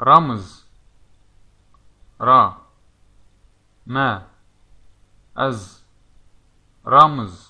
رمز را ما از رمز